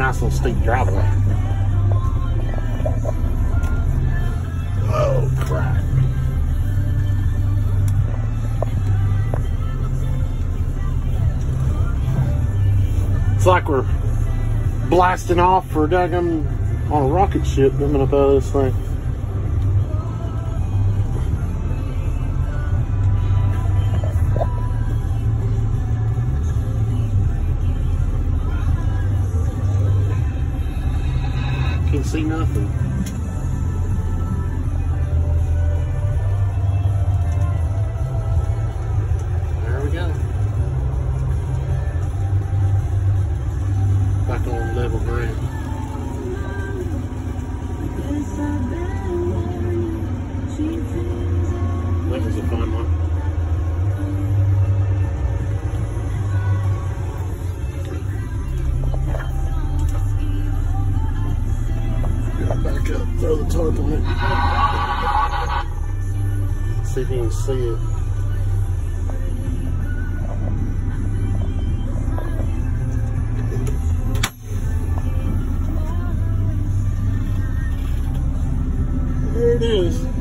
nice little steep driveway. Oh crap. It's like we're blasting off for daggum on a rocket ship coming up out of this thing. Can't see nothing. There we go. Back on level ground. Up, throw the tarp on it. See if you can see it. There it is.